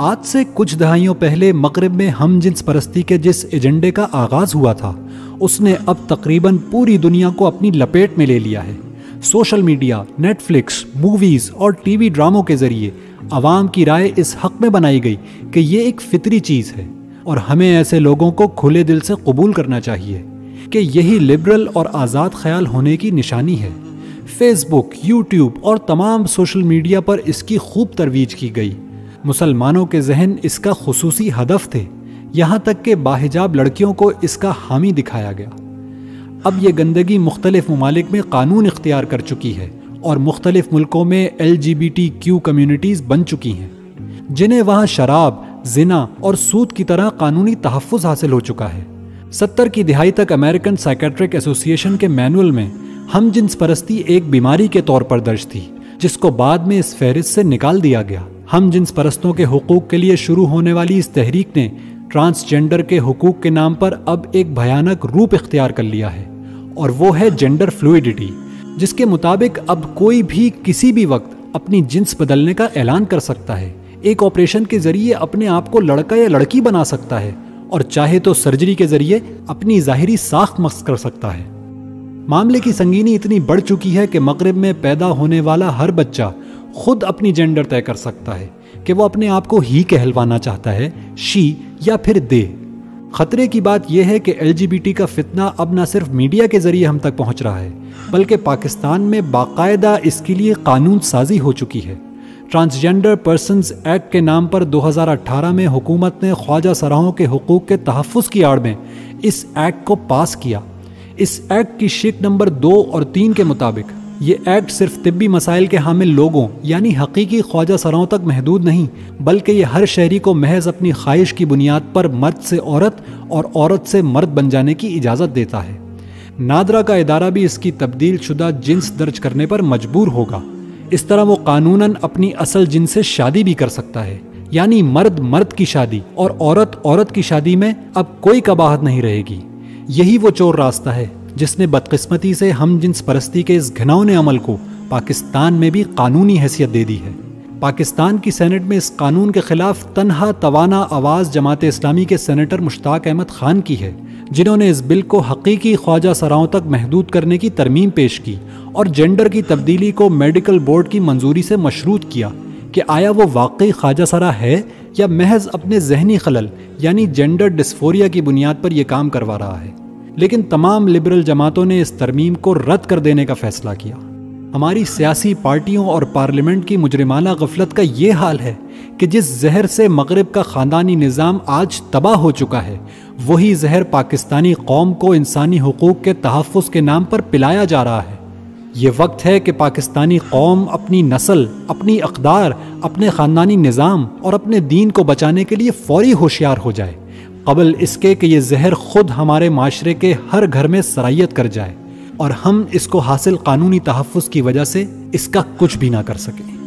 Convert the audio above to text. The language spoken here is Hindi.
आज से कुछ दहाइयों पहले मगरब में हम जिन्स परस्ती के जिस एजेंडे का आगाज़ हुआ था, उसने अब तकरीबन पूरी दुनिया को अपनी लपेट में ले लिया है। सोशल मीडिया, नेटफ्लिक्स, मूवीज़ और टीवी ड्रामों के ज़रिए आवाम की राय इस हक में बनाई गई कि ये एक फितरी चीज़ है और हमें ऐसे लोगों को खुले दिल से कबूल करना चाहिए कि यही लिबरल और आज़ाद ख्याल होने की निशानी है। फेसबुक, यूट्यूब और तमाम सोशल मीडिया पर इसकी खूब तरवीज की गई। मुसलमानों के जहन इसका खसूसी हदफ थे। यहाँ तक कि बाहिजाब लड़कियों को इसका हामी दिखाया गया। अब ये गंदगी मुख्तलिफ़ ममालिक में कानून इख्तियार कर चुकी है और मुख्तलिफ़ मुल्कों में L G B T Q communities बन चुकी हैं, जिन्हें वहाँ शराब, जिना और सूद की तरह कानूनी तहफ़ हासिल हो चुका है। सत्तर की दिहाई तक अमेरिकन साइकेट्रिक एसोसिएशन के मैनुअल में हम जिन्स परस्ती एक बीमारी के तौर पर दर्ज थी, जिसको बाद में इस फहरिस्त से निकाल दिया गया। हम जिन्स परस्तों के हकूक़ के लिए शुरू होने वाली इस तहरीक ने ट्रांसजेंडर के हकूक़ के नाम पर अब एक भयानक रूप इख्तियार कर लिया है, और वो है जेंडर फ्लूडिटी जिसके मुताबिक अब कोई भी किसी भी वक्त अपनी जिन्स बदलने का ऐलान कर सकता है। एक ऑपरेशन के ज़रिए अपने आप को लड़का या लड़की बना सकता है, और चाहे तो सर्जरी के ज़रिए अपनी जाहिरी साख मख्स कर सकता है। मामले की संगीनी इतनी बढ़ चुकी है कि मगरब में पैदा होने वाला हर बच्चा खुद अपनी जेंडर तय कर सकता है कि वो अपने आप को ही कहलवाना चाहता है शी या फिर दे खतरे की बात यह है कि एल का फितना अब न सिर्फ़ मीडिया के ज़रिए हम तक पहुँच रहा है, बल्कि पाकिस्तान में बाकायदा इसके लिए कानून साजी हो चुकी है। ट्रांसजेंडर पर्सनस एक्ट के नाम पर 2018 में हुकूमत ने ख्वाजा सराहों के हकूक़ के तहफ़ की आड़ में इस एक्ट को पास किया। इस एक्ट की शिक नंबर दो और तीन के मुताबिक ये एक्ट सिर्फ़ तिब्बी मसाइल के हामिल लोगों, यानी हकीकी ख्वाजा सराओं तक महदूद नहीं, बल्कि ये हर शहरी को महज अपनी ख्वाहिश की बुनियाद पर मर्द से औरत और औरत से मर्द बन जाने की इजाज़त देता है। नादरा का इदारा भी इसकी तब्दील शुदा जिन्स दर्ज करने पर मजबूर होगा। इस तरह वो कानूनन अपनी असल जिन्स से शादी भी कर सकता है, यानी मर्द मर्द की शादी और औरत औरत की शादी में अब कोई कबाहत नहीं रहेगी। यही वो चोर रास्ता है जिसने बदकिस्मती से हम जिन्स परस्ती के इस घिनौने अमल को पाकिस्तान में भी कानूनी हैसियत दे दी है। पाकिस्तान की सेनेट में इस कानून के खिलाफ तनहा तवाना आवाज़ जमात इस्लामी के सेनेटर मुश्ताक अहमद खान की है, जिन्होंने इस बिल को हकीकी ख्वाजा सराओं तक महदूद करने की तरमीम पेश की और जेंडर की तब्दीली को मेडिकल बोर्ड की मंजूरी से मशरूत किया कि आया वो वाकई ख्वाजा सरा है या महज अपने जहनी खलल, यानी जेंडर डिस्फोरिया की बुनियाद पर यह काम करवा रहा है। लेकिन तमाम लिबरल जमातों ने इस तरमीम को रद्द कर देने का फैसला किया। हमारी सियासी पार्टियों और पार्लियामेंट की मुजरमाना गफलत का ये हाल है कि जिस जहर से मगरब का ख़ानदानी निज़ाम आज तबाह हो चुका है, वही जहर पाकिस्तानी कौम को इंसानी हकूक़ के तहफ़ के नाम पर पिलाया जा रहा है। ये वक्त है कि पाकिस्तानी कौम अपनी नस्ल, अपनी अकदार, अपने ख़ानदानी निज़ाम और अपने दीन को बचाने के लिए फौरी होशियार हो जाए। कबल इसके कि ये जहर खुद हमारे माशरे के हर घर में सरायत कर जाए और हम इसको हासिल कानूनी तहफ़ की वजह से इसका कुछ भी ना कर सकें।